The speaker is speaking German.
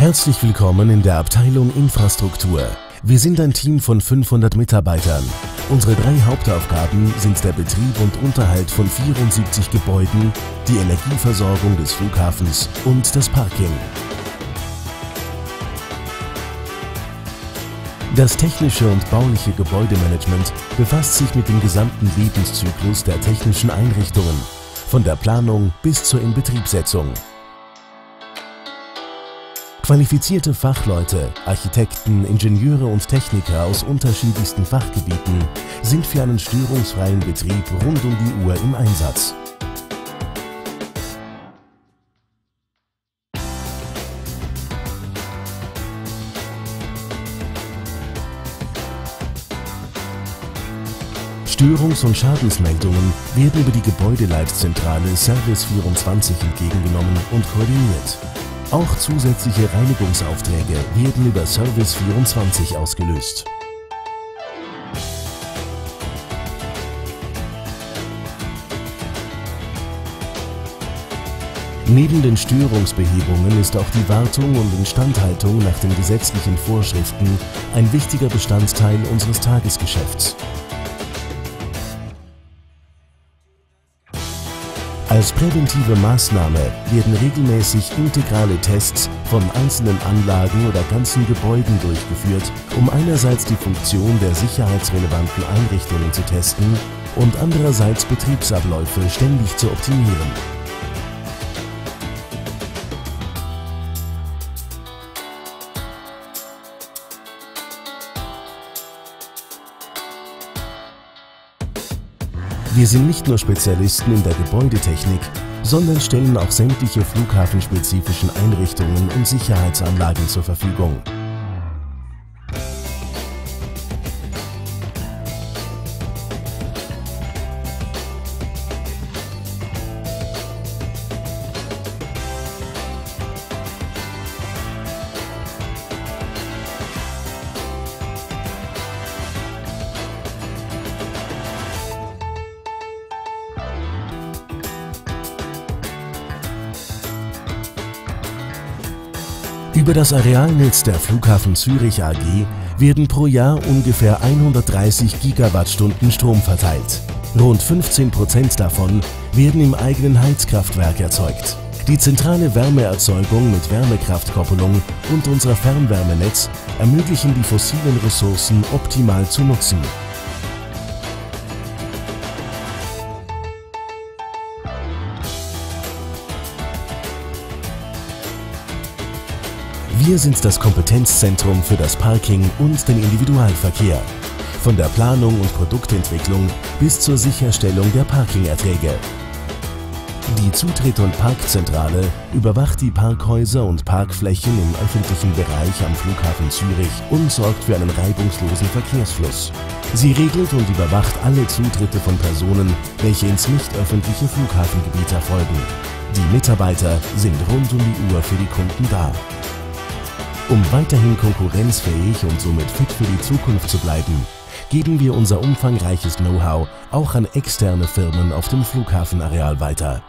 Herzlich willkommen in der Abteilung Infrastruktur. Wir sind ein Team von 500 Mitarbeitern. Unsere drei Hauptaufgaben sind der Betrieb und Unterhalt von 74 Gebäuden, die Energieversorgung des Flughafens und das Parking. Das technische und bauliche Gebäudemanagement befasst sich mit dem gesamten Lebenszyklus der technischen Einrichtungen, von der Planung bis zur Inbetriebsetzung. Qualifizierte Fachleute, Architekten, Ingenieure und Techniker aus unterschiedlichsten Fachgebieten sind für einen störungsfreien Betrieb rund um die Uhr im Einsatz. Störungs- und Schadensmeldungen werden über die Gebäudeleitzentrale Service 24 entgegengenommen und koordiniert. Auch zusätzliche Reinigungsaufträge werden über Service 24 ausgelöst. Neben den Störungsbehebungen ist auch die Wartung und Instandhaltung nach den gesetzlichen Vorschriften ein wichtiger Bestandteil unseres Tagesgeschäfts. Als präventive Maßnahme werden regelmäßig integrale Tests von einzelnen Anlagen oder ganzen Gebäuden durchgeführt, um einerseits die Funktion der sicherheitsrelevanten Einrichtungen zu testen und andererseits Betriebsabläufe ständig zu optimieren. Wir sind nicht nur Spezialisten in der Gebäudetechnik, sondern stellen auch sämtliche flughafenspezifischen Einrichtungen und Sicherheitsanlagen zur Verfügung. Über das Arealnetz der Flughafen Zürich AG werden pro Jahr ungefähr 130 Gigawattstunden Strom verteilt. Rund 15 Prozent davon werden im eigenen Heizkraftwerk erzeugt. Die zentrale Wärmeerzeugung mit Wärmekraftkoppelung und unser Fernwärmenetz ermöglichen die fossilen Ressourcen optimal zu nutzen. Wir sind das Kompetenzzentrum für das Parking und den Individualverkehr. Von der Planung und Produktentwicklung bis zur Sicherstellung der Parkingerträge. Die Zutritt- und Parkzentrale überwacht die Parkhäuser und Parkflächen im öffentlichen Bereich am Flughafen Zürich und sorgt für einen reibungslosen Verkehrsfluss. Sie regelt und überwacht alle Zutritte von Personen, welche ins nicht öffentliche Flughafengebiet erfolgen. Die Mitarbeiter sind rund um die Uhr für die Kunden da. Um weiterhin konkurrenzfähig und somit fit für die Zukunft zu bleiben, geben wir unser umfangreiches Know-how auch an externe Firmen auf dem Flughafenareal weiter.